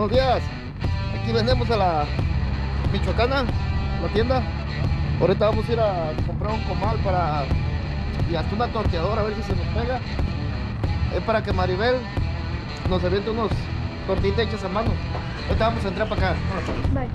Buenos días. Aquí vendemos a la Michoacana, la tienda. Ahorita vamos a ir a comprar un comal para y hasta una torteadora a ver si se nos pega. Es para que Maribel nos aviente unos tortillitas hechas a mano. Ahorita vamos a entrar para acá. Bye.